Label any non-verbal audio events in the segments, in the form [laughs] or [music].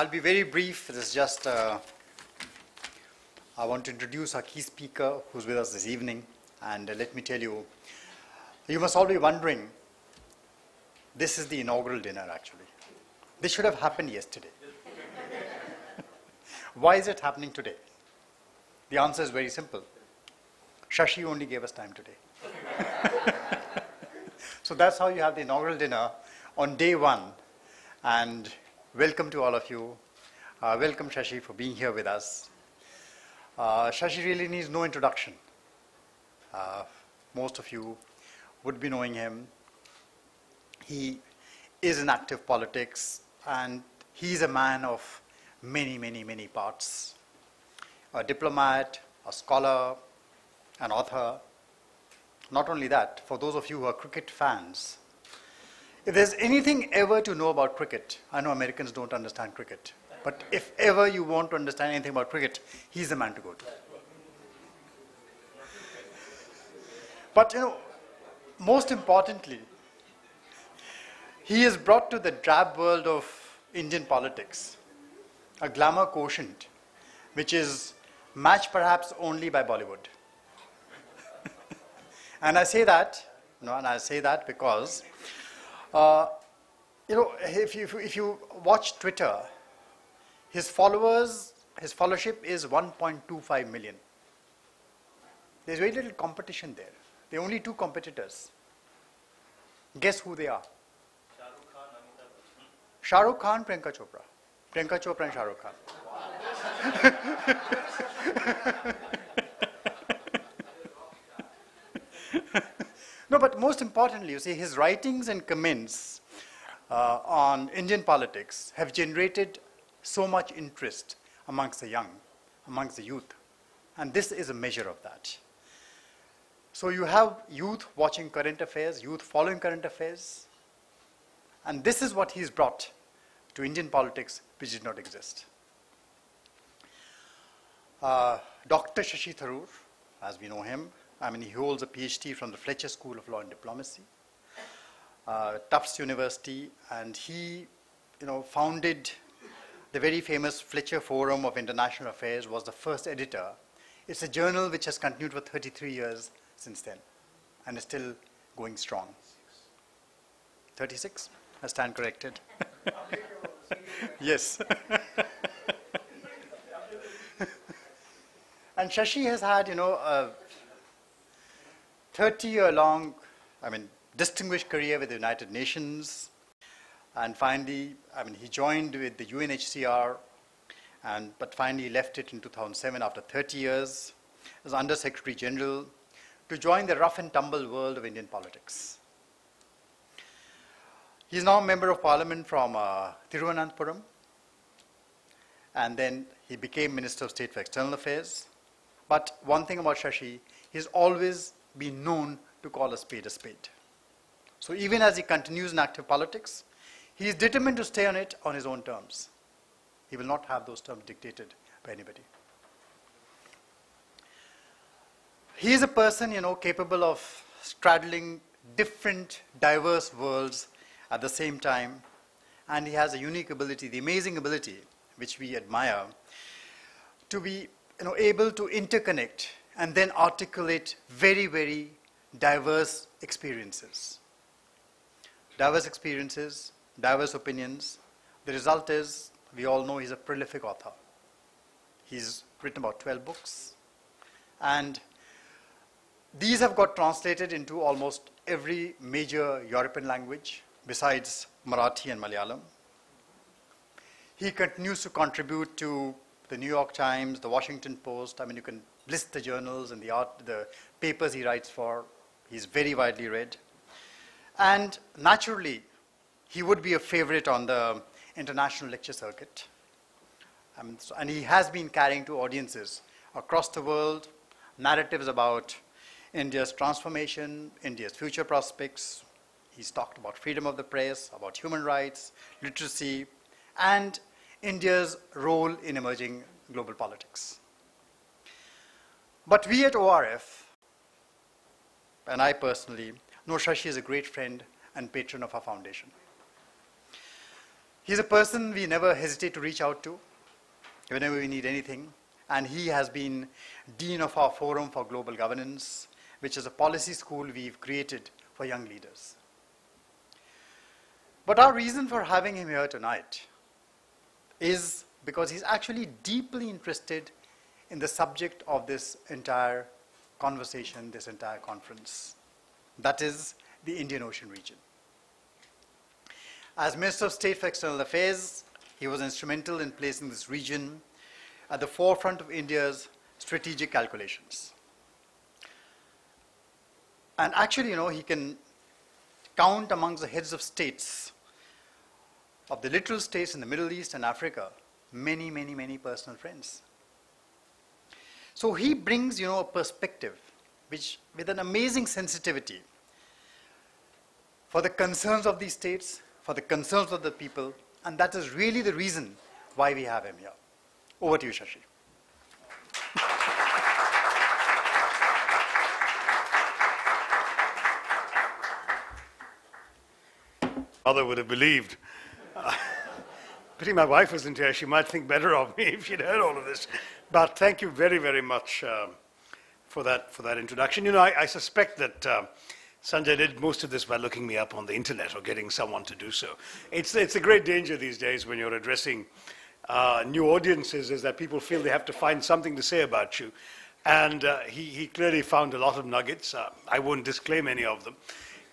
I'll be very brief. This is just, uh, I want to introduce our key speaker who's with us this evening. And uh, let me tell you, you must all be wondering, this is the inaugural dinner actually. This should have happened yesterday. [laughs] Why is it happening today? The answer is very simple. Shashi only gave us time today. [laughs] so that's how you have the inaugural dinner on day one. And welcome to all of you. Uh, welcome, Shashi, for being here with us. Uh, Shashi really needs no introduction. Uh, most of you would be knowing him. He is in active politics, and he's a man of many, many, many parts. A diplomat, a scholar, an author. Not only that, for those of you who are cricket fans, if there's anything ever to know about cricket, I know Americans don't understand cricket, but if ever you want to understand anything about cricket, he's the man to go to. But you know, most importantly, he is brought to the drab world of Indian politics a glamour quotient which is matched perhaps only by Bollywood. [laughs] and I say that, you know, and I say that because uh, you know, if you, if you watch Twitter, his followers, his followership is 1.25 million. There's very little competition there. There are only two competitors. Guess who they are? Shah Rukh Khan, Priyanka Chopra. Priyanka Chopra and Shah Rukh Khan. [laughs] [laughs] No, but most importantly, you see, his writings and comments uh, on Indian politics have generated so much interest amongst the young, amongst the youth. And this is a measure of that. So you have youth watching current affairs, youth following current affairs. And this is what he's brought to Indian politics, which did not exist. Uh, Dr. Shashi Tharoor, as we know him, I mean, he holds a PhD from the Fletcher School of Law and Diplomacy, uh, Tufts University, and he, you know, founded the very famous Fletcher Forum of International Affairs, was the first editor. It's a journal which has continued for 33 years since then, and is still going strong. 36? I stand corrected. [laughs] yes. [laughs] and Shashi has had, you know, 30 year long, I mean, distinguished career with the United Nations. And finally, I mean, he joined with the UNHCR, and, but finally left it in 2007 after 30 years as Under Secretary General to join the rough and tumble world of Indian politics. He is now a member of parliament from uh, Thiruvananthapuram, and then he became Minister of State for External Affairs. But one thing about Shashi, he's always been known to call a spade a spade. So even as he continues in active politics, he is determined to stay on it on his own terms. He will not have those terms dictated by anybody. He is a person, you know, capable of straddling different, diverse worlds at the same time, and he has a unique ability, the amazing ability, which we admire, to be, you know, able to interconnect and then articulate very, very diverse experiences. Diverse experiences, diverse opinions. The result is, we all know he's a prolific author. He's written about 12 books. And these have got translated into almost every major European language besides Marathi and Malayalam. He continues to contribute to the New York Times, the Washington Post. I mean, you can list the journals and the, art, the papers he writes for. He's very widely read. And naturally, he would be a favorite on the international lecture circuit. Mean, so, and he has been carrying to audiences across the world narratives about India's transformation, India's future prospects. He's talked about freedom of the press, about human rights, literacy, and India's role in emerging global politics. But we at ORF, and I personally, know Shashi is a great friend and patron of our foundation. He's a person we never hesitate to reach out to whenever we need anything. And he has been Dean of our Forum for Global Governance, which is a policy school we've created for young leaders. But our reason for having him here tonight is because he's actually deeply interested in the subject of this entire conversation, this entire conference. That is the Indian Ocean region. As Minister of State for External Affairs, he was instrumental in placing this region at the forefront of India's strategic calculations. And actually, you know, he can count amongst the heads of states of the littoral states in the Middle East and Africa many, many, many personal friends. So he brings, you know, a perspective which, with an amazing sensitivity for the concerns of these states, for the concerns of the people, and that is really the reason why we have him here. Over to you, Shashi. Mother would have believed. [laughs] pity my wife wasn't here. She might think better of me if she'd heard all of this. But thank you very, very much um, for, that, for that introduction. You know, I, I suspect that uh, Sanjay did most of this by looking me up on the internet or getting someone to do so. It's, it's a great danger these days when you're addressing uh, new audiences is that people feel they have to find something to say about you. And uh, he, he, clearly found a lot of nuggets. Uh, I won't disclaim any of them.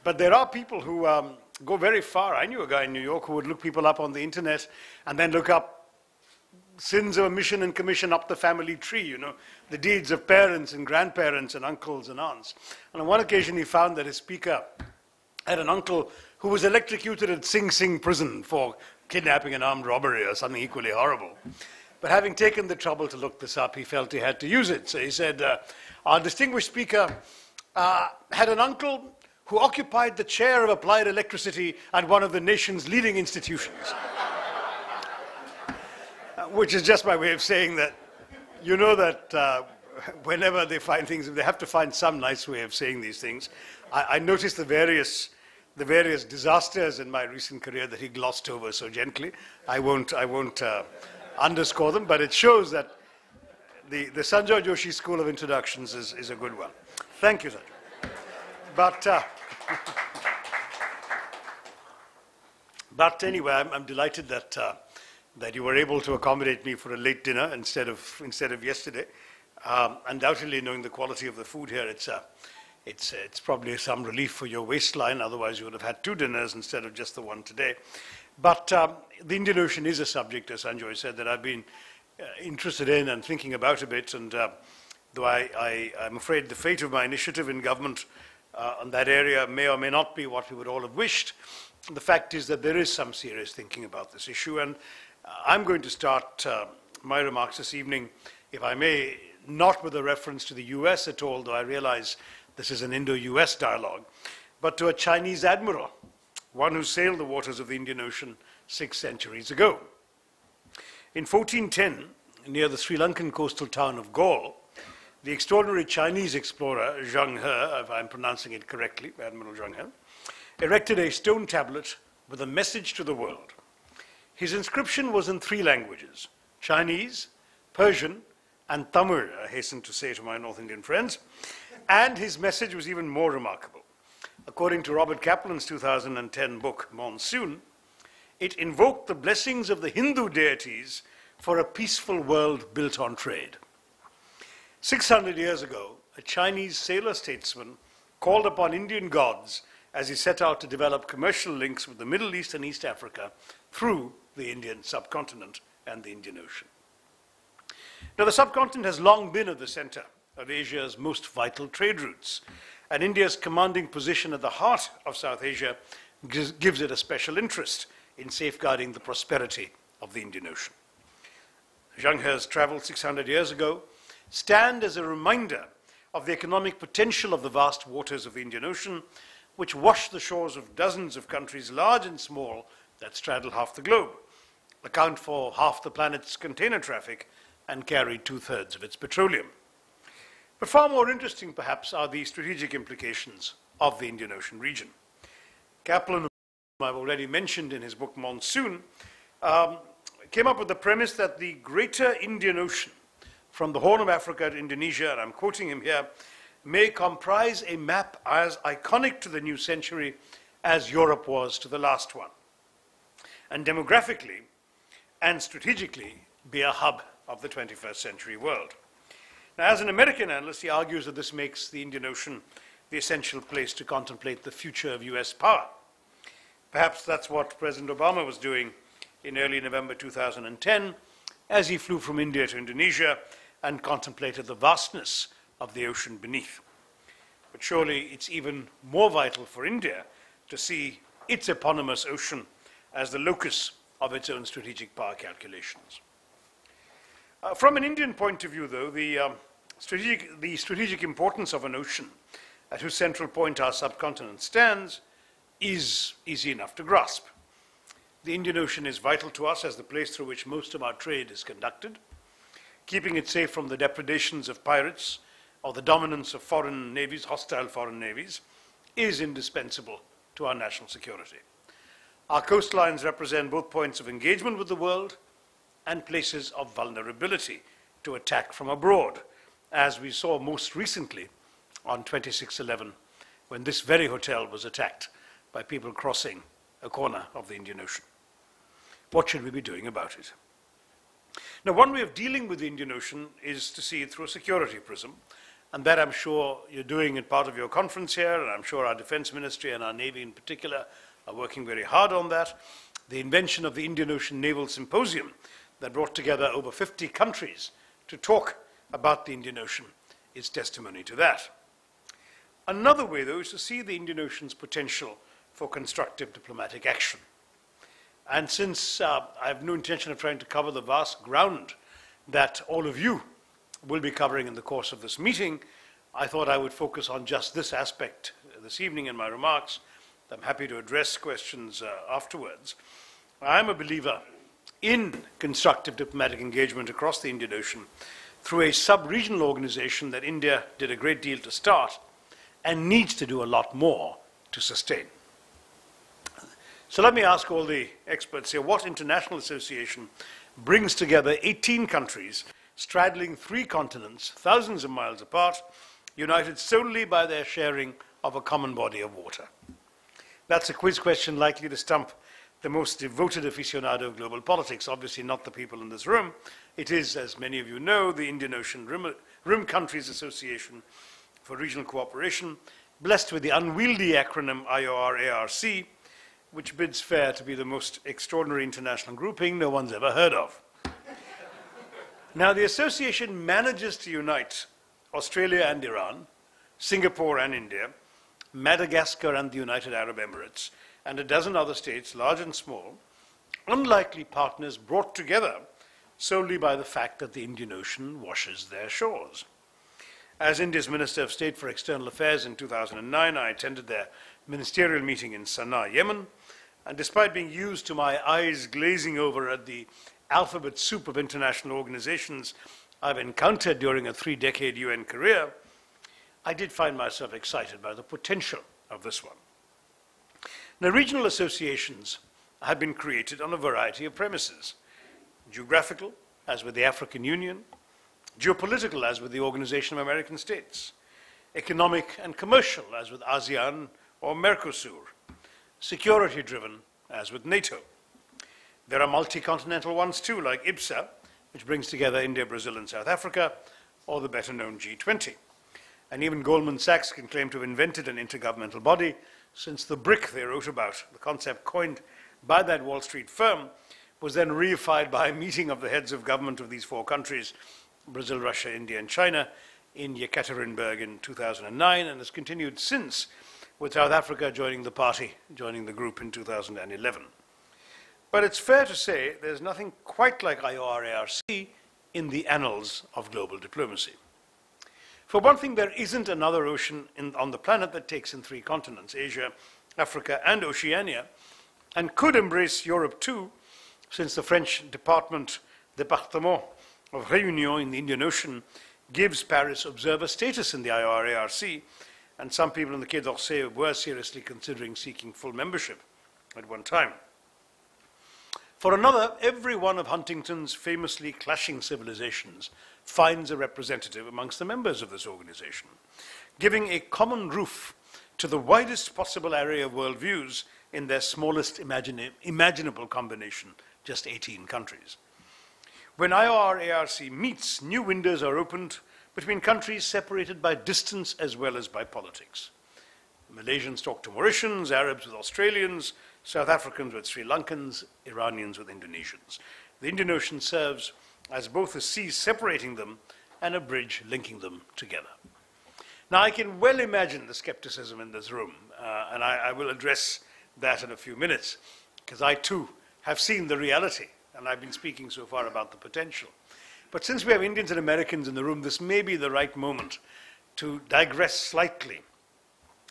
But there are people who um, go very far. I knew a guy in New York who would look people up on the internet and then look up sins of omission and commission up the family tree, you know, the deeds of parents and grandparents and uncles and aunts. And on one occasion, he found that his speaker had an uncle who was electrocuted at Sing Sing prison for kidnapping and armed robbery or something equally horrible. But having taken the trouble to look this up, he felt he had to use it. So he said, uh, Our distinguished speaker uh, had an uncle who occupied the chair of applied electricity at one of the nation's leading institutions. Which is just my way of saying that you know that uh, whenever they find things, they have to find some nice way of saying these things. I, I noticed the various the various disasters in my recent career that he glossed over so gently. I won't, I won't uh, underscore them, but it shows that the, the Sunjoy Joshi School of Introductions is, is a good one. Thank you, Sunjoy. But, uh, [laughs] but anyway, I'm, I'm delighted that, uh, that you were able to accommodate me for a late dinner instead of, instead of yesterday. Um, undoubtedly, knowing the quality of the food here, it's, uh, it's, it's probably some relief for your waistline, otherwise you would have had two dinners instead of just the one today. But um, the Indian Ocean is a subject, as Sunjoy said, that I've been uh, interested in and thinking about a bit, and uh, though I, am afraid the fate of my initiative in government uh, on that area may or may not be what we would all have wished, the fact is that there is some serious thinking about this issue, and I'm going to start uh, my remarks this evening, if I may, not with a reference to the US at all, though I realize this is an Indo-US dialogue, but to a Chinese admiral, one who sailed the waters of the Indian Ocean six centuries ago. In 1410, near the Sri Lankan coastal town of Galle, the extraordinary Chinese explorer Zheng He, if I'm pronouncing it correctly, Admiral Zheng He, erected a stone tablet with a message to the world. His inscription was in three languages Chinese, Persian, and Tamil, I hasten to say to my North Indian friends, and his message was even more remarkable. According to Robert Kaplan's 2010 book, Monsoon, it invoked the blessings of the Hindu deities for a peaceful world built on trade. 600 years ago, a Chinese sailor statesman called upon Indian gods as he set out to develop commercial links with the Middle East and East Africa through the Indian subcontinent and the Indian Ocean. Now, the subcontinent has long been at the center of Asia's most vital trade routes. And India's commanding position at the heart of South Asia gives it a special interest in safeguarding the prosperity of the Indian Ocean. Zheng He's traveled 600 years ago stand as a reminder of the economic potential of the vast waters of the Indian Ocean, which wash the shores of dozens of countries, large and small, that straddle half the globe, account for half the planet's container traffic, and carry two thirds of its petroleum. But far more interesting, perhaps, are the strategic implications of the Indian Ocean region. Kaplan, whom I've already mentioned in his book Monsoon, um, came up with the premise that the greater Indian Ocean, from the Horn of Africa to Indonesia, and I'm quoting him here, may comprise a map as iconic to the new century as Europe was to the last one, and demographically and strategically be a hub of the 21st century world. Now, as an American analyst, he argues that this makes the Indian Ocean the essential place to contemplate the future of US power. Perhaps that's what President Obama was doing in early November 2010 as he flew from India to Indonesia and contemplated the vastness of the ocean beneath. But surely it's even more vital for India to see its eponymous ocean as the locus of its own strategic power calculations. Uh, from an Indian point of view, though, the, um, strategic, the strategic importance of an ocean at whose central point our subcontinent stands is easy enough to grasp. The Indian Ocean is vital to us as the place through which most of our trade is conducted. Keeping it safe from the depredations of pirates or the dominance of foreign navies, hostile foreign navies, is indispensable to our national security. Our coastlines represent both points of engagement with the world and places of vulnerability to attack from abroad, as we saw most recently on 2611 when this very hotel was attacked by people crossing a corner of the Indian Ocean. What should we be doing about it? Now, one way of dealing with the Indian Ocean is to see it through a security prism, and that I'm sure you're doing in part of your conference here, and I'm sure our Defense Ministry and our Navy in particular are working very hard on that. The invention of the Indian Ocean Naval Symposium that brought together over 50 countries to talk about the Indian Ocean is testimony to that. Another way, though, is to see the Indian Ocean's potential for constructive diplomatic action. And since uh, I have no intention of trying to cover the vast ground that all of you will be covering in the course of this meeting, I thought I would focus on just this aspect this evening in my remarks. I'm happy to address questions uh, afterwards. I'm a believer in constructive diplomatic engagement across the Indian Ocean through a sub-regional organization that India did a great deal to start and needs to do a lot more to sustain. So let me ask all the experts here, what international association brings together 18 countries straddling three continents, thousands of miles apart, united solely by their sharing of a common body of water? That's a quiz question likely to stump the most devoted aficionado of global politics, obviously not the people in this room. It is, as many of you know, the Indian Ocean Rim, Rim Countries Association for Regional Cooperation, blessed with the unwieldy acronym IOR-ARC, which bids fair to be the most extraordinary international grouping no one's ever heard of. [laughs] now, the association manages to unite Australia and Iran, Singapore and India, Madagascar and the United Arab Emirates, and a dozen other states, large and small, unlikely partners brought together solely by the fact that the Indian Ocean washes their shores. As India's Minister of State for External Affairs in 2009, I attended their ministerial meeting in Sana'a, Yemen, and despite being used to my eyes glazing over at the alphabet soup of international organizations I've encountered during a three decade UN career, I did find myself excited by the potential of this one. Now, regional associations have been created on a variety of premises geographical, as with the African Union, geopolitical, as with the Organization of American States, economic and commercial, as with ASEAN or Mercosur, security driven, as with NATO. There are multi-continental ones too, like IBSA, which brings together India, Brazil, and South Africa, or the better known G20. And even Goldman Sachs can claim to have invented an intergovernmental body since the BRIC they wrote about, the concept coined by that Wall Street firm, was then reified by a meeting of the heads of government of these four countries, Brazil, Russia, India, and China, in Yekaterinburg in 2009, and has continued since, with South Africa joining the party, joining the group in 2011. But it's fair to say there's nothing quite like IOR-ARC in the annals of global diplomacy. For one thing, there isn't another ocean in, on the planet that takes in three continents, Asia, Africa, and Oceania, and could embrace Europe too, since the French department, Département of Réunion in the Indian Ocean gives Paris observer status in the IOR-ARC, and some people in the Quai d'Orsay were seriously considering seeking full membership at one time. For another, every one of Huntington's famously clashing civilizations finds a representative amongst the members of this organization, giving a common roof to the widest possible area of worldviews in their smallest imaginable combination, just 18 countries. When IOR-ARC meets, new windows are opened between countries separated by distance as well as by politics. Malaysians talk to Mauritians, Arabs with Australians, South Africans with Sri Lankans, Iranians with Indonesians. The Indian Ocean serves as both a sea separating them and a bridge linking them together. Now, I can well imagine the skepticism in this room, uh, and I, I will address that in a few minutes, because I too have seen the reality, and I've been speaking so far about the potential. But since we have Indians and Americans in the room, this may be the right moment to digress slightly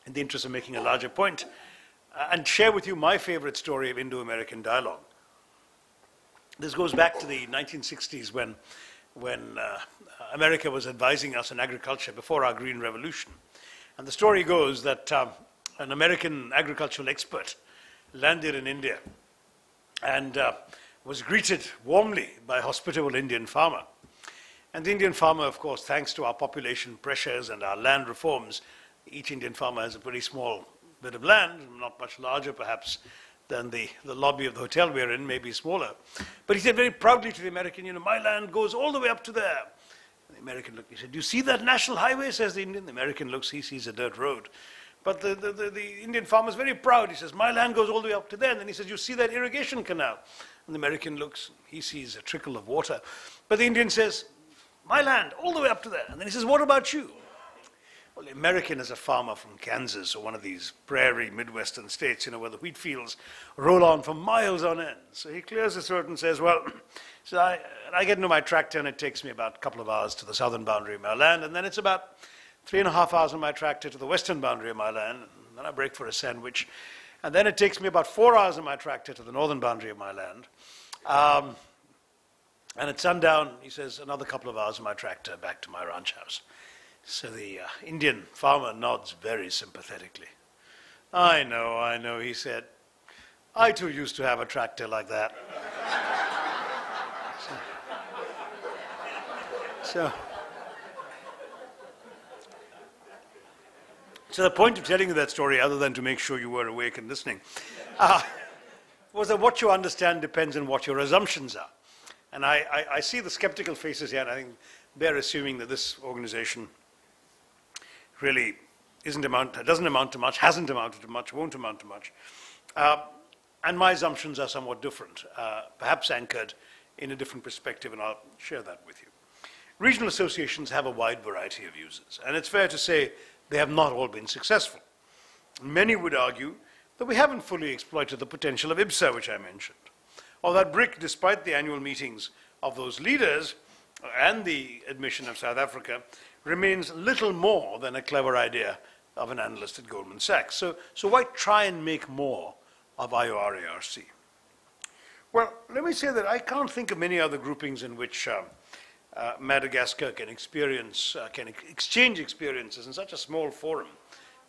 in the interest of making a larger point uh, and share with you my favorite story of Indo American dialogue. This goes back to the 1960s when, when uh, America was advising us on agriculture before our Green Revolution. And the story goes that um, an American agricultural expert landed in India and uh, was greeted warmly by a hospitable Indian farmer. And the Indian farmer, of course, thanks to our population pressures and our land reforms, each Indian farmer has a pretty small bit of land, not much larger perhaps than the, the lobby of the hotel we're in, maybe smaller. But he said very proudly to the American, you know, my land goes all the way up to there. And the American looked, he said, do you see that national highway, says the Indian. The American looks, he sees a dirt road. But the, the, the, the Indian farmer is very proud. He says, my land goes all the way up to there. And then he says, you see that irrigation canal? And the American looks, he sees a trickle of water. But the Indian says, my land, all the way up to there. And then he says, what about you? Well, the American is a farmer from Kansas or one of these prairie Midwestern states, you know, where the wheat fields roll on for miles on end. So he clears his throat and says, well, [clears throat] so I, I get into my tractor and it takes me about a couple of hours to the southern boundary of my land, and then it's about three and a half hours on my tractor to the western boundary of my land, and then I break for a sandwich. And then it takes me about four hours on my tractor to the northern boundary of my land. Um, and at sundown, he says, another couple of hours on my tractor back to my ranch house. So the uh, Indian farmer nods very sympathetically. I know, I know, he said. I too used to have a tractor like that. [laughs] so, so, so, the point of telling you that story, other than to make sure you were awake and listening, uh, was that what you understand depends on what your assumptions are. And I, I, I see the skeptical faces here, and I think they're assuming that this organization really isn't amount, doesn't amount to much, hasn't amounted to much, won't amount to much. Uh, and my assumptions are somewhat different, uh, perhaps anchored in a different perspective, and I'll share that with you. Regional associations have a wide variety of uses, and it's fair to say they have not all been successful. Many would argue that we haven't fully exploited the potential of IBSA, which I mentioned, or that BRIC, despite the annual meetings of those leaders and the admission of South Africa, remains little more than a clever idea of an analyst at Goldman Sachs. So, so why try and make more of IORARC? Well, let me say that I can't think of many other groupings in which um, uh, Madagascar can experience, uh, can ex exchange experiences in such a small forum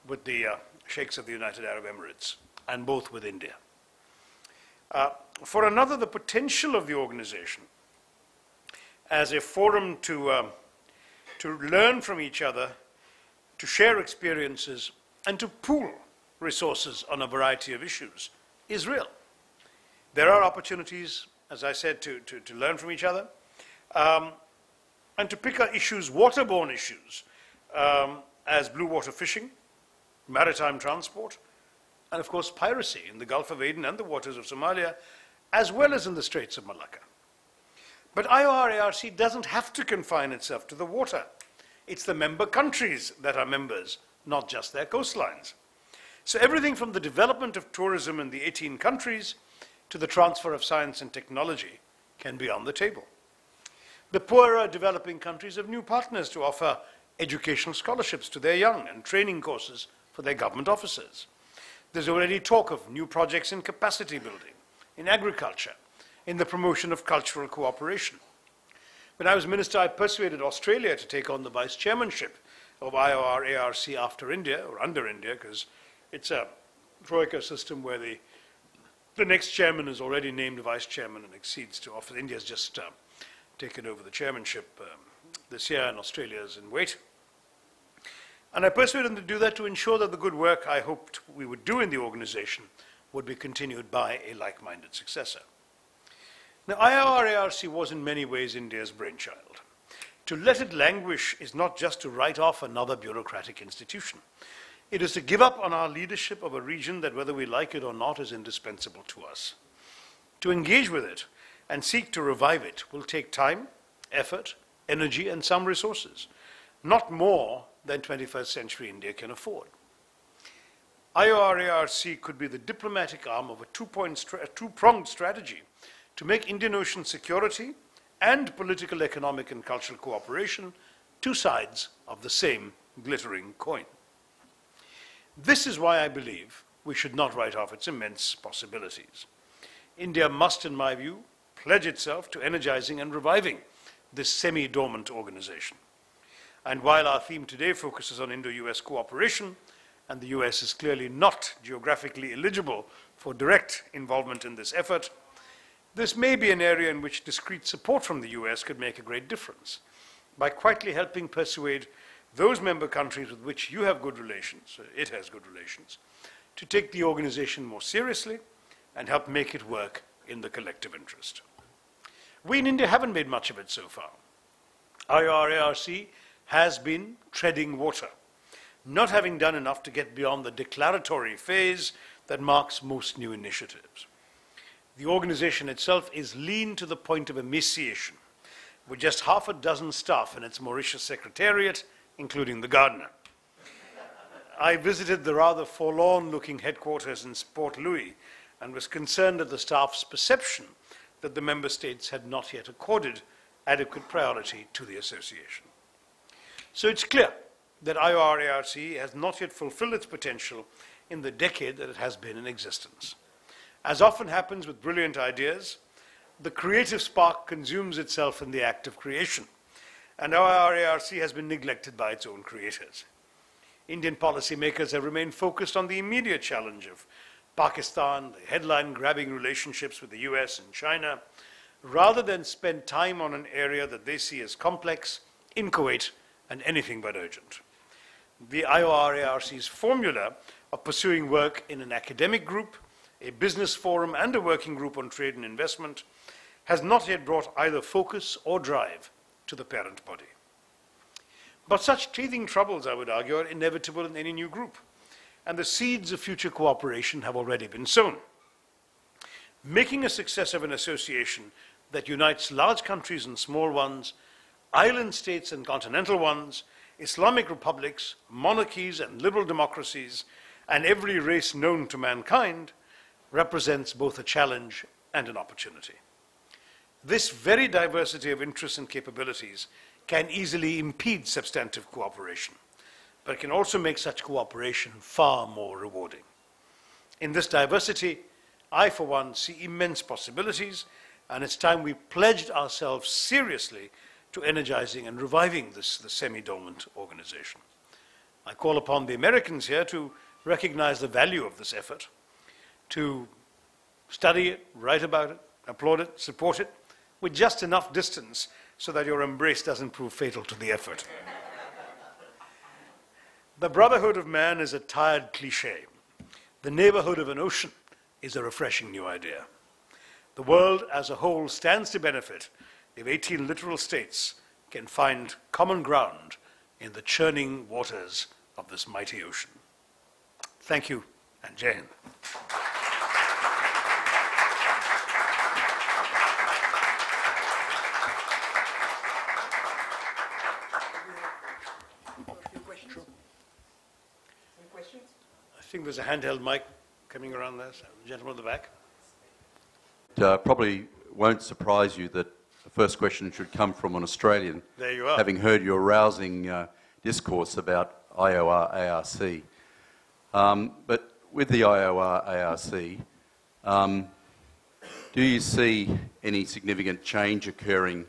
with the uh, sheikhs of the United Arab Emirates and both with India. Uh, for another, the potential of the organization as a forum to um, to learn from each other, to share experiences, and to pool resources on a variety of issues is real. There are opportunities, as I said, to, to, to learn from each other um, and to pick up issues, waterborne issues, um, as blue water fishing, maritime transport, and of course piracy in the Gulf of Aden and the waters of Somalia, as well as in the Straits of Malacca. But IORARC doesn't have to confine itself to the water. It's the member countries that are members, not just their coastlines. So everything from the development of tourism in the 18 countries to the transfer of science and technology can be on the table. The poorer developing countries have new partners to offer educational scholarships to their young and training courses for their government officers. There's already talk of new projects in capacity building, in agriculture, in the promotion of cultural cooperation. When I was minister, I persuaded Australia to take on the vice chairmanship of IOR ARC after India, or under India, because it's a troika system where the, The next chairman is already named vice chairman and exceeds to office. India's just uh, taken over the chairmanship um, this year, and Australia is in wait. And I persuaded them to do that to ensure that the good work I hoped we would do in the organization would be continued by a like minded successor. Now, IORARC was in many ways India's brainchild. To let it languish is not just to write off another bureaucratic institution. It is to give up on our leadership of a region that, whether we like it or not, is indispensable to us. To engage with it and seek to revive it will take time, effort, energy, and some resources, not more than 21st century India can afford. IORARC could be the diplomatic arm of a two-pronged strategy to make Indian Ocean security and political, economic, and cultural cooperation two sides of the same glittering coin. This is why I believe we should not write off its immense possibilities. India must, in my view, pledge itself to energizing and reviving this semi dormant organization. And while our theme today focuses on Indo US cooperation, and the US is clearly not geographically eligible for direct involvement in this effort, this may be an area in which discreet support from the US could make a great difference by quietly helping persuade those member countries with which you have good relations, uh, it has good relations, to take the organization more seriously and help make it work in the collective interest. We in India haven't made much of it so far. IORARC has been treading water not having done enough to get beyond the declaratory phase that marks most new initiatives. The organization itself is lean to the point of emaciation, with just half a dozen staff in its Mauritius secretariat, including the gardener. I visited the rather forlorn looking headquarters in Port Louis and was concerned at the staff's perception that the member states had not yet accorded adequate priority to the association. So it's clear that IORARC has not yet fulfilled its potential in the decade that it has been in existence. As often happens with brilliant ideas, the creative spark consumes itself in the act of creation, and our IORARC has been neglected by its own creators. Indian policymakers have remained focused on the immediate challenge of Pakistan, the headline grabbing relationships with the US and China, rather than spend time on an area that they see as complex, inchoate, and anything but urgent the IORARC's formula of pursuing work in an academic group, a business forum, and a working group on trade and investment has not yet brought either focus or drive to the parent body. But such teething troubles, I would argue, are inevitable in any new group, and the seeds of future cooperation have already been sown. Making a success of an association that unites large countries and small ones, island states and continental ones, Islamic republics, monarchies, and liberal democracies, and every race known to mankind, represents both a challenge and an opportunity. This very diversity of interests and capabilities can easily impede substantive cooperation, but can also make such cooperation far more rewarding. In this diversity, I, for one, see immense possibilities, and it's time we pledged ourselves seriously to energizing and reviving this, this semi-dormant organization. I call upon the Americans here to recognize the value of this effort, to study it, write about it, applaud it, support it, with just enough distance so that your embrace doesn't prove fatal to the effort. the brotherhood of man is a tired cliche. The neighborhood of an ocean is a refreshing new idea. The world as a whole stands to benefit if 18 littoral states can find common ground in the churning waters of this mighty ocean. Thank you, and Jai think there's a handheld mic coming around there. So, gentleman at the back. Uh, probably won't surprise you that the first question should come from an Australian. There you are. Having heard your rousing uh, discourse about IOR ARC. Um, but with the IOR ARC, um, do you see any significant change occurring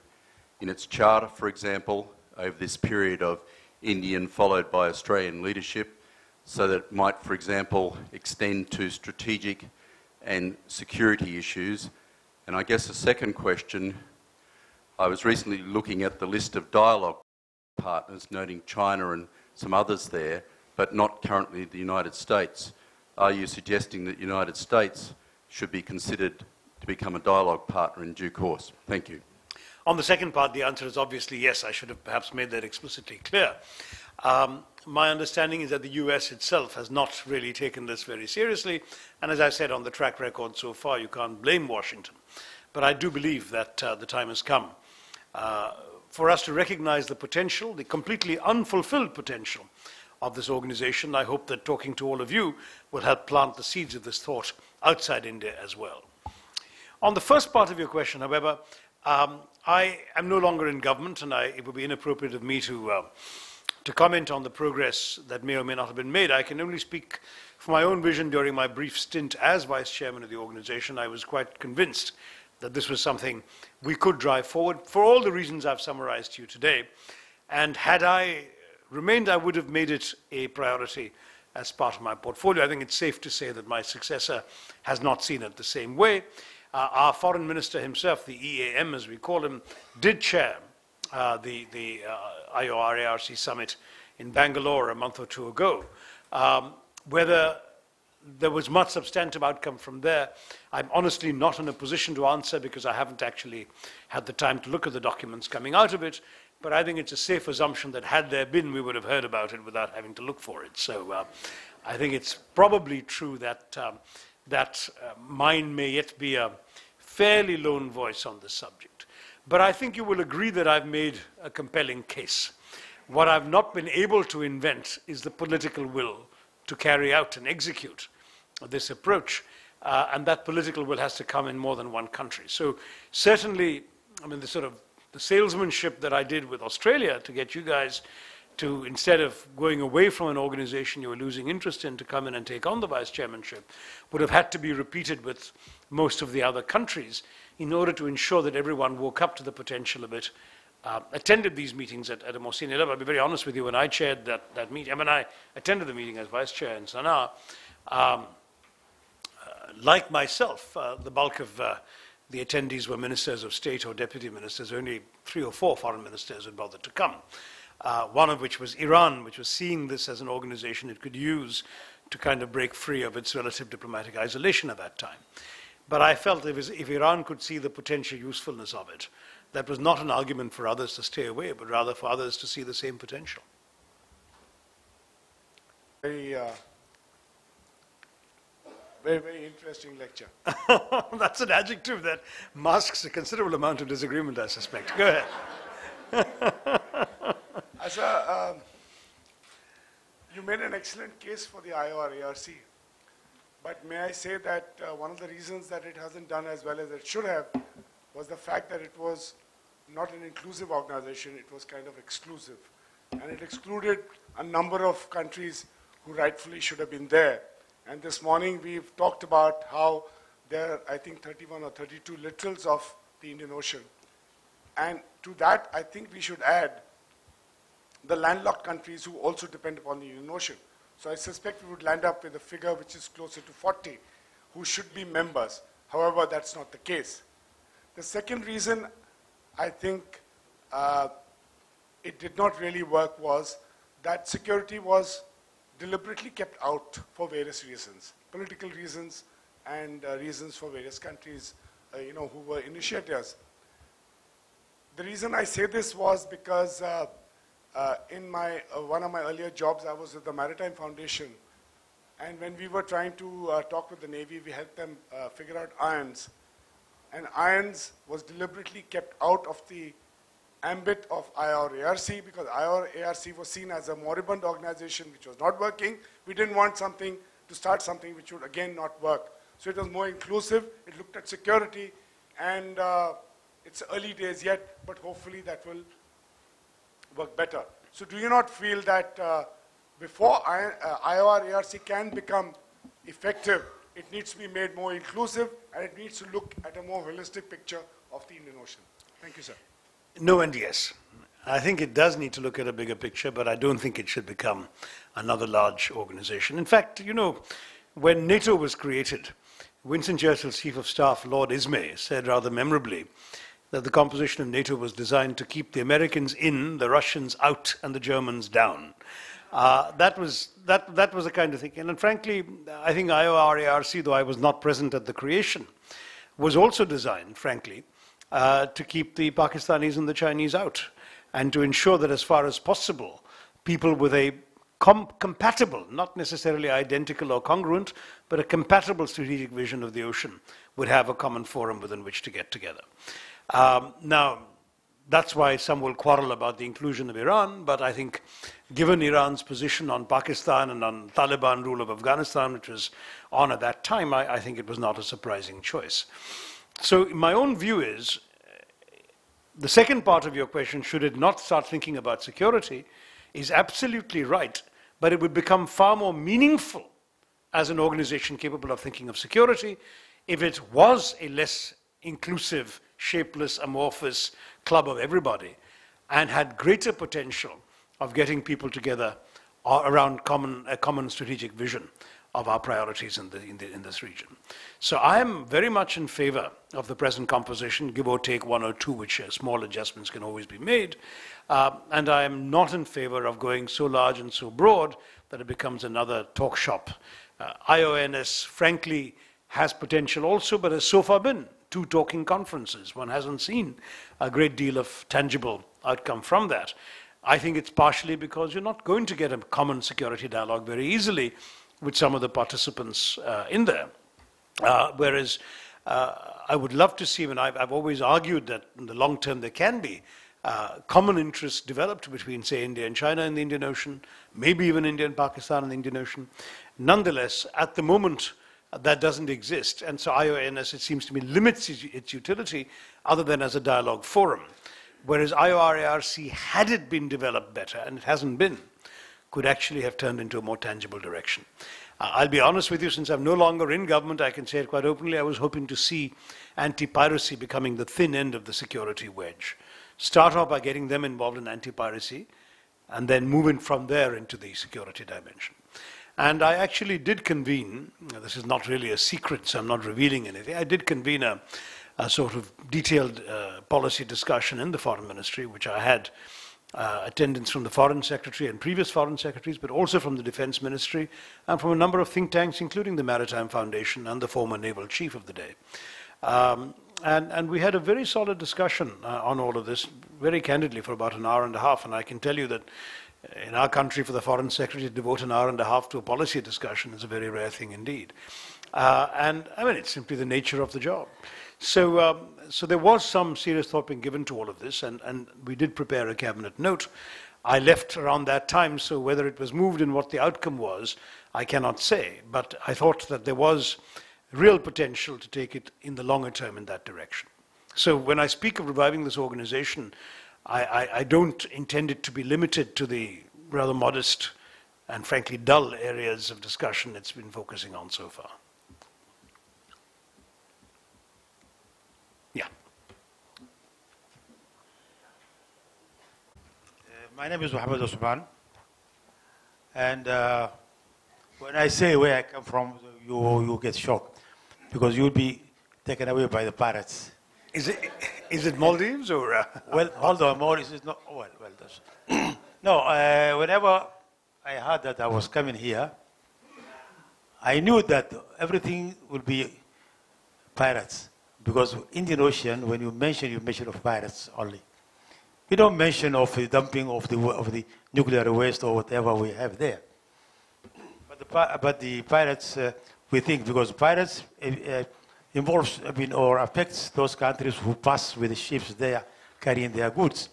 in its charter, for example, over this period of Indian followed by Australian leadership, so that it might, for example, extend to strategic and security issues? And I guess the second question, I was recently looking at the list of dialogue partners, noting China and some others there, but not currently the United States. Are you suggesting that the United States should be considered to become a dialogue partner in due course? Thank you. On the second part, the answer is obviously yes. I should have perhaps made that explicitly clear. Um, my understanding is that the US itself has not really taken this very seriously. And as I said on the track record so far, you can't blame Washington. But I do believe that uh, the time has come uh, for us to recognize the potential, the completely unfulfilled potential of this organization. I hope that talking to all of you will help plant the seeds of this thought outside India as well. On the first part of your question, however, um, I am no longer in government, and I, it would be inappropriate of me to, uh, to comment on the progress that may or may not have been made. I can only speak for my own vision during my brief stint as vice chairman of the organization. I was quite convinced that this was something we could drive forward for all the reasons I've summarized to you today. And had I remained, I would have made it a priority as part of my portfolio. I think it's safe to say that my successor has not seen it the same way. Uh, our foreign minister himself, the EAM as we call him, did chair uh, the, the uh, IOR-ARC summit in Bangalore a month or two ago. Um, whether there was much substantive outcome from there, I'm honestly not in a position to answer because I haven't actually had the time to look at the documents coming out of it. But I think it's a safe assumption that had there been, we would have heard about it without having to look for it. So uh, I think it's probably true that, um, that uh, mine may yet be a fairly lone voice on this subject. But I think you will agree that I've made a compelling case. What I've not been able to invent is the political will to carry out and execute this approach. Uh, and that political will has to come in more than one country. So certainly, I mean, the sort of the salesmanship that I did with Australia to get you guys to, instead of going away from an organization you were losing interest in, to come in and take on the vice chairmanship, would have had to be repeated with most of the other countries in order to ensure that everyone woke up to the potential of it, uh, attended these meetings at, at, a more senior level. I'll be very honest with you, when I chaired that, that meeting, I mean, I attended the meeting as vice chair in Sanaa, um, uh, like myself, uh, the bulk of uh, the attendees were ministers of state or deputy ministers. Only three or four foreign ministers had bothered to come. Uh, one of which was Iran, which was seeing this as an organization it could use to kind of break free of its relative diplomatic isolation at that time. But I felt if, if Iran could see the potential usefulness of it, that was not an argument for others to stay away, but rather for others to see the same potential. Very uh, very, very interesting lecture. [laughs] That's an adjective that masks a considerable amount of disagreement, I suspect. Go ahead. [laughs] As a, um, you made an excellent case for the IOR ARC. But may I say that uh, one of the reasons that it hasn't done as well as it should have was the fact that it was not an inclusive organization, it was kind of exclusive. And it excluded a number of countries who rightfully should have been there. And this morning we've talked about how there are, I think, 31 or 32 littorals of the Indian Ocean. And to that, I think we should add the landlocked countries who also depend upon the Indian Ocean. So I suspect we would land up with a figure which is closer to 40 who should be members. However, that's not the case. The second reason I think uh, it did not really work was that security was deliberately kept out for various reasons, political reasons and uh, reasons for various countries, uh, you know, who were initiators. The reason I say this was because uh, uh in my, uh, one of my earlier jobs, I was with the Maritime Foundation. And when we were trying to uh, talk with the Navy, we helped them figure out IONS. And IONS was deliberately kept out of the ambit of IOR-ARC because IOR-ARC was seen as a moribund organization which was not working. We didn't want something to start something which would again not work. So it was more inclusive. It looked at security and uh, it's early days yet, but hopefully that will work better. So do you not feel that uh, before I, uh, IOR-ARC can become effective, it needs to be made more inclusive and it needs to look at a more holistic picture of the Indian Ocean? Thank you, sir. No and yes. I think it does need to look at a bigger picture, but I don't think it should become another large organization. In fact, you know, when NATO was created, Winston Churchill's chief of staff, Lord Ismay, said rather memorably that the composition of NATO was designed to keep the Americans in, the Russians out, and the Germans down. Uh, that was that that was the kind of thing. And, and frankly, I think IORARC, though I was not present at the creation, was also designed, frankly, uh, to keep the Pakistanis and the Chinese out, and to ensure that as far as possible, people with a com compatible, not necessarily identical or congruent, but a compatible strategic vision of the ocean would have a common forum within which to get together. Um, now, that's why some will quarrel about the inclusion of Iran, but I think given Iran's position on Pakistan and on Taliban rule of Afghanistan, which was on at that time, I, I think it was not a surprising choice. So my own view is, the second part of your question, should it not start thinking about security, is absolutely right, but it would become far more meaningful as an organization capable of thinking of security if it was a less inclusive, shapeless, amorphous club of everybody and had greater potential of getting people together around common, a common strategic vision of our priorities in, the, in, the, in, this region. So I am very much in favor of the present composition, give or take one or two, which uh, small adjustments can always be made. Uh, and I am not in favor of going so large and so broad that it becomes another talk shop. Uh, IONS, frankly, has potential also, but has so far been two talking conferences. One hasn't seen a great deal of tangible outcome from that. I think it's partially because you're not going to get a common security dialogue very easily with some of the participants uh, in there. Uh, whereas uh, I would love to see, and I've, I've, always argued that in the long term there can be uh, common interests developed between, say, India and China in the Indian Ocean, maybe even India and Pakistan in the Indian Ocean. Nonetheless, at the moment, that doesn't exist. And so IONS, it seems to me, limits its utility other than as a dialogue forum. Whereas IORARC, had it been developed better, and it hasn't been, could actually have turned into a more tangible direction. Uh, I'll be honest with you, since I'm no longer in government, I can say it quite openly, I was hoping to see anti-piracy becoming the thin end of the security wedge. Start off by getting them involved in anti-piracy, and then move in from there into the security dimension. And I actually did convene, this is not really a secret, so I'm not revealing anything, I did convene a, a sort of detailed uh, policy discussion in the foreign ministry, which I had uh, attendance from the foreign secretary and previous foreign secretaries, but also from the defense ministry and from a number of think tanks, including the Maritime Foundation and the former naval chief of the day. Um, and, and, we had a very solid discussion uh, on all of this, very candidly, for about an hour and a half. And I can tell you that in our country, for the foreign secretary to devote an hour and a half to a policy discussion is a very rare thing indeed. Uh, and I mean, it's simply the nature of the job. So, um, so there was some serious thought being given to all of this, and, and we did prepare a cabinet note. I left around that time, so whether it was moved and what the outcome was, I cannot say. But I thought that there was real potential to take it in the longer term in that direction. So when I speak of reviving this organization, I, I, I don't intend it to be limited to the rather modest and frankly dull areas of discussion it's been focusing on so far. Yeah. Uh, my name is Muhammad Osman. And uh, when I say where I come from, you, you get shocked because you'll be taken away by the pirates. Is it, is it Maldives or? Uh, well, on, Maldives is not. Oh, well, well, that's. [clears throat] no, uh, whenever I heard that I was coming here, I knew that everything would be pirates because Indian Ocean, when you mention, you mention of pirates only. You don't mention of the dumping of the of the nuclear waste or whatever we have there. But the, but the pirates, uh, we think because pirates. Uh, involves I mean, or affects those countries who pass with the ships there carrying their goods.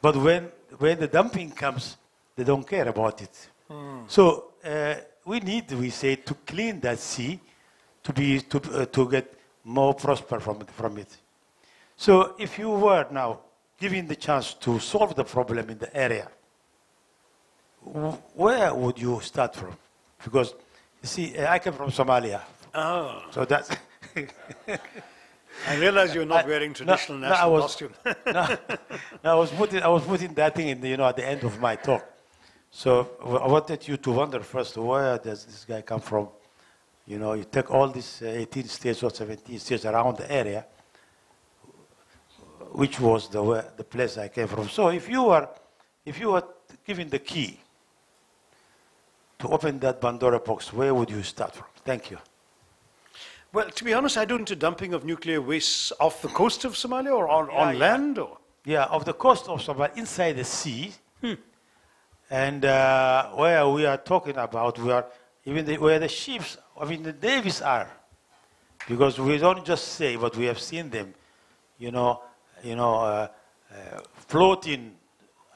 But when, when the dumping comes, they don't care about it. Mm. So uh, we need, we say, to clean that sea to, be, to, uh, to get more prosper from, from it. So if you were now given the chance to solve the problem in the area, where would you start from? Because, you see, I come from Somalia. Oh. So that's... I realize you're not I, wearing traditional no, national no, I was, costume. [laughs] no, no, I was putting I was putting that thing in the, you know at the end of my talk. So I wanted you to wonder first where does this guy come from? You know, you take all these uh, 18 states or 17 states around the area, which was the, where- the place I came from. So if you were, if you were given the key to open that Pandora box, where would you start from? Thank you. Well, to be honest, I don't into dumping of nuclear waste off the coast of Somalia or on, on yeah. land or. Yeah, of the coast of Somalia, inside the sea, and uh, where we are talking about, we are even the, where the ships, I mean the navies are, because we don't just say, but we have seen them, you know, you know, uh, uh, floating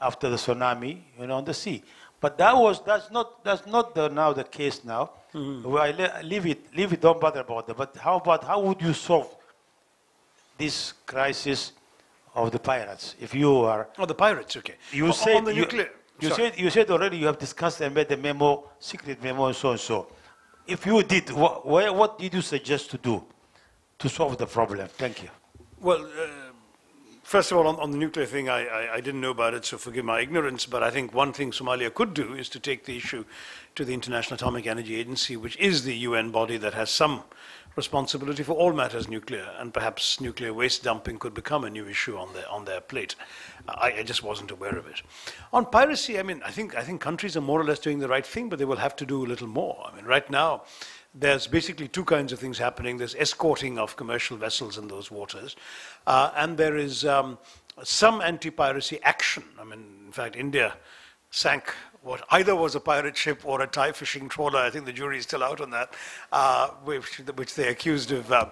after the tsunami, you know, on the sea. But that was that's not that's not the, now the case now. Well, I le- leave it leave it. Don't bother about that. But how about how would you solve this crisis of the pirates if you are Oh, the pirates, okay. you On- said on the you, nuclear. you said you said already you have discussed and made a memo, secret memo, and so and so. If you did, what, what did you suggest to do to solve the problem? Thank you. Well, uh, first of all, on, on the nuclear thing, I, I, I didn't know about it, so forgive my ignorance. But I think one thing Somalia could do is to take the issue to the International Atomic Energy Agency, which is the UN body that has some responsibility for all matters nuclear, and perhaps nuclear waste dumping could become a new issue on their on their plate. I, I just wasn't aware of it. On piracy, I mean, I think I think countries are more or less doing the right thing, but they will have to do a little more. I mean, right now, there's basically two kinds of things happening. There's escorting of commercial vessels in those waters, uh, and there is um, some anti-piracy action. I mean, in fact, India sank what either was a pirate ship or a Thai fishing trawler. I think the jury is still out on that, uh, which, which they accused of, um,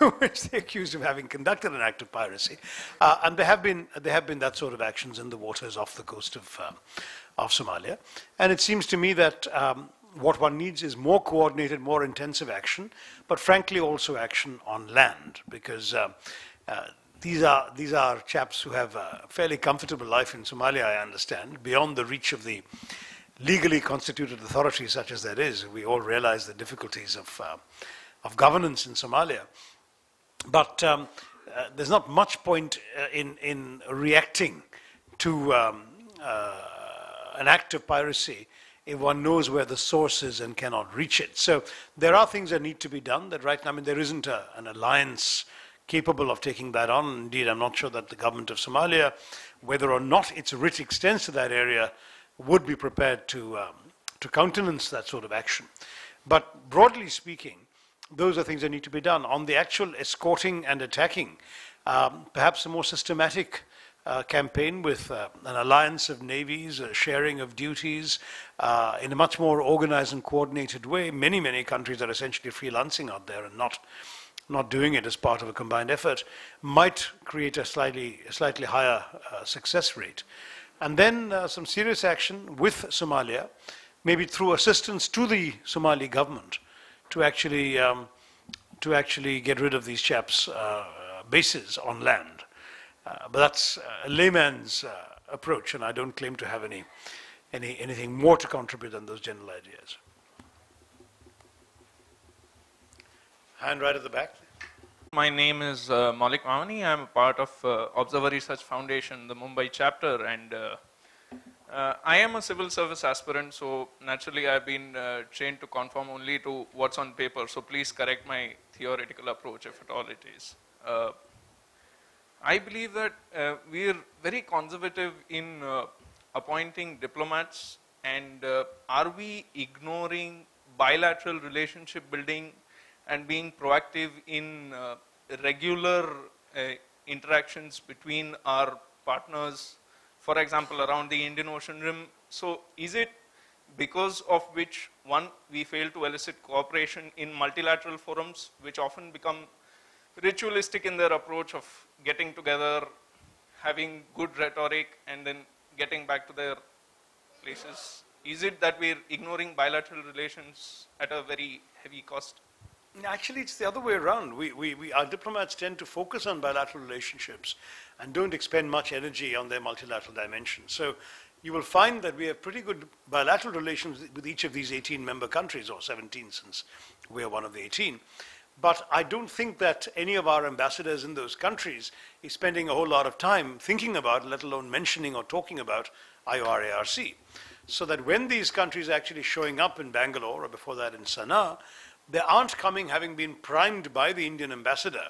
[laughs] which they accused of having conducted an act of piracy. Uh, and there have been there have been that sort of actions in the waters off the coast of um, of Somalia. And it seems to me that. Um, what one needs is more coordinated, more intensive action, but frankly also action on land, because uh, uh, these are these are chaps who have a fairly comfortable life in Somalia, I understand, beyond the reach of the legally constituted authority such as that is. We all realize the difficulties of uh, of governance in Somalia, but um, uh, there's not much point uh, in in reacting to um, uh, an act of piracy if one knows where the source is and cannot reach it. So there are things that need to be done that right now, I mean, there isn't a, an alliance capable of taking that on. Indeed, I'm not sure that the government of Somalia, whether or not its writ extends to that area, would be prepared to, um, to countenance that sort of action. But broadly speaking, those are things that need to be done. On the actual escorting and attacking, um, perhaps a more systematic uh, campaign with uh, an alliance of navies, a sharing of duties uh, in a much more organized and coordinated way. Many, many countries are essentially freelancing out there and not, not doing it as part of a combined effort, might create a slightly, a slightly higher uh, success rate. And then uh, some serious action with Somalia, maybe through assistance to the Somali government to actually, um, to actually get rid of these chaps' uh, bases on land. Uh, but that's a layman's uh, approach, and I don't claim to have any, any, anything more to contribute than those general ideas. Hand right at the back. My name is uh, Malik Mamani. I'm a part of uh, Observer Research Foundation, the Mumbai chapter, and uh, uh, I am a civil service aspirant, so naturally I've been uh, trained to conform only to what's on paper. So please correct my theoretical approach if at all it is. I believe that uh, we're very conservative in uh, appointing diplomats, and uh, are we ignoring bilateral relationship building and being proactive in uh, regular uh, interactions between our partners, for example, around the Indian Ocean Rim? So, is it because of which, one, we fail to elicit cooperation in multilateral forums, which often become ritualistic in their approach of getting together, having good rhetoric, and then getting back to their places? Is it that we're ignoring bilateral relations at a very heavy cost? Actually, it's the other way around. We, we, we, our diplomats tend to focus on bilateral relationships and don't expend much energy on their multilateral dimension. So you will find that we have pretty good bilateral relations with each of these 18 member countries, or 17 since we are one of the 18. But I don't think that any of our ambassadors in those countries is spending a whole lot of time thinking about, let alone mentioning or talking about IORARC. So that when these countries are actually showing up in Bangalore or before that in Sana'a, they aren't coming having been primed by the Indian ambassador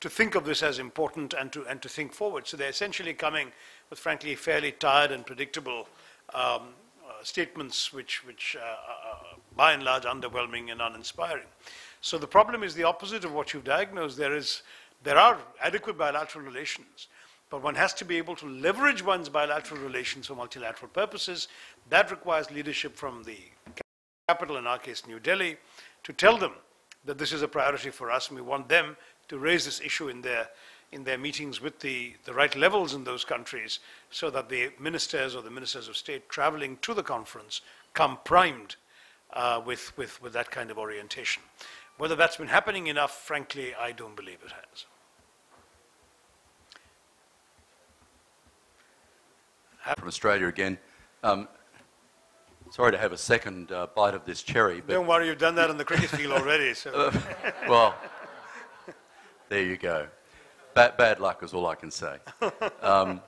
to think of this as important and to, and to think forward. So they're essentially coming with, frankly, fairly tired and predictable um, uh, statements, which, which uh, are by and large underwhelming and uninspiring. So the problem is the opposite of what you've diagnosed. There, is, there are adequate bilateral relations, but one has to be able to leverage one's bilateral relations for multilateral purposes. That requires leadership from the capital, in our case, New Delhi, to tell them that this is a priority for us and we want them to raise this issue in their, in their meetings with the, the right levels in those countries so that the ministers or the ministers of state traveling to the conference come primed uh, with, with, with that kind of orientation. Whether that's been happening enough, frankly, I don't believe it has. From Australia again. Um, sorry to have a second uh, bite of this cherry, but Don't worry, you've done that on the cricket field already. So. [laughs] well, there you go. Bad, bad luck is all I can say. Um,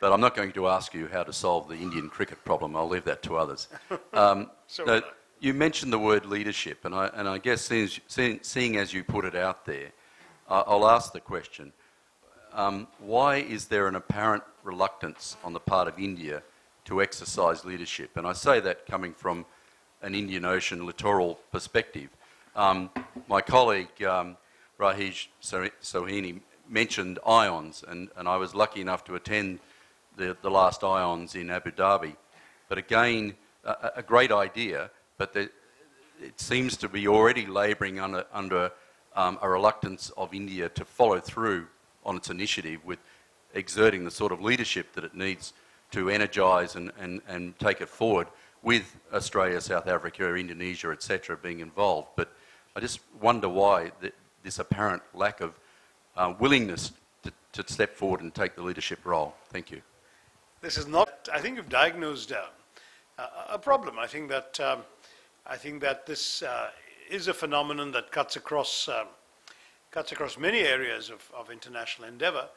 but I'm not going to ask you how to solve the Indian cricket problem. I'll leave that to others. [laughs] Um, So no. You mentioned the word leadership, and I, and I guess seeing, seeing, as you put it out there, I'll ask the question um, why is there an apparent reluctance on the part of India to exercise leadership? And I say that coming from an Indian Ocean littoral perspective. Um, my colleague um, Rahij Sohini mentioned IONS, and, and I was lucky enough to attend the, the last IONS in Abu Dhabi. But again, a, a great idea, but the, it seems to be already labouring under, under um, a reluctance of India to follow through on its initiative with exerting the sort of leadership that it needs to energise and, and, and take it forward with Australia, South Africa, Indonesia, etc., being involved. But I just wonder why th- this apparent lack of uh, willingness to, to step forward and take the leadership role. Thank you. This is not, I think you've diagnosed uh, a- a problem. I think that, um, I think that this uh, is a phenomenon that cuts across, um, cuts across many areas of, of international endeavor,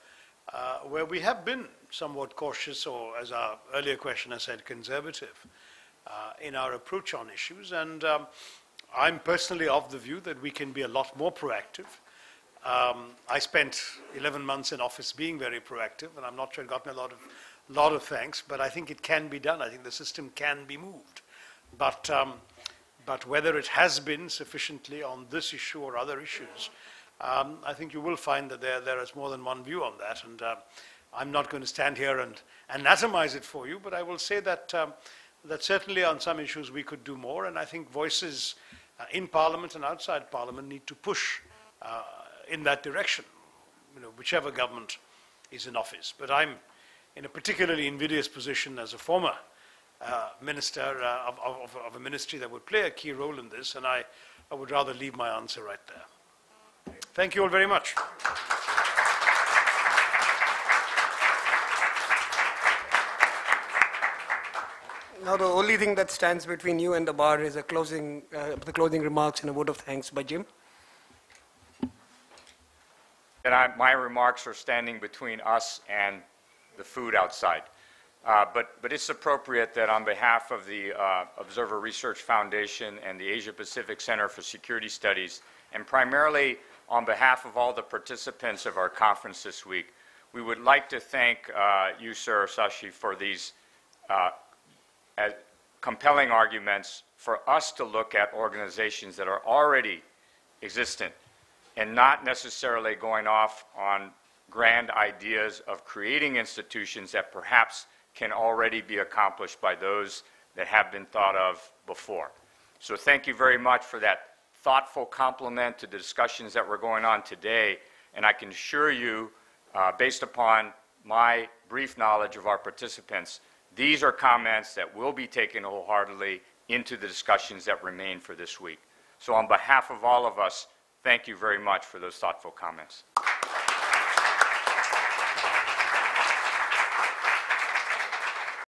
uh, where we have been somewhat cautious, or as our earlier questioner said, conservative uh, in our approach on issues. And um, I'm personally of the view that we can be a lot more proactive. Um, I spent 11 months in office being very proactive, and I'm not sure I've gotten a lot of, lot of thanks, but I think it can be done. I think the system can be moved. But, um, but whether it has been sufficiently on this issue or other issues, um, I think you will find that there, there is more than one view on that. And uh, I'm not going to stand here and anatomize it for you, but I will say that, um, that certainly on some issues we could do more. And I think voices uh, in Parliament and outside Parliament need to push uh, in that direction, you know, whichever government is in office. But I'm in a particularly invidious position as a former uh, minister uh, of, of, of a ministry that would play a key role in this, and I, I would rather leave my answer right there. Thank you all very much. Now, the only thing that stands between you and the bar is a closing, uh, the closing remarks and a vote of thanks by Jim. And I, my remarks are standing between us and the food outside. Uh, but, but it's appropriate that on behalf of the uh, Observer Research Foundation and the Asia Pacific Center for Security Studies, and primarily on behalf of all the participants of our conference this week, we would like to thank uh, you, Sir Shashi, for these uh, compelling arguments for us to look at organizations that are already existent and not necessarily going off on grand ideas of creating institutions that perhaps can already be accomplished by those that have been thought of before. So thank you very much for that thoughtful compliment to the discussions that were going on today. And I can assure you, uh, based upon my brief knowledge of our participants, these are comments that will be taken wholeheartedly into the discussions that remain for this week. So on behalf of all of us, thank you very much for those thoughtful comments.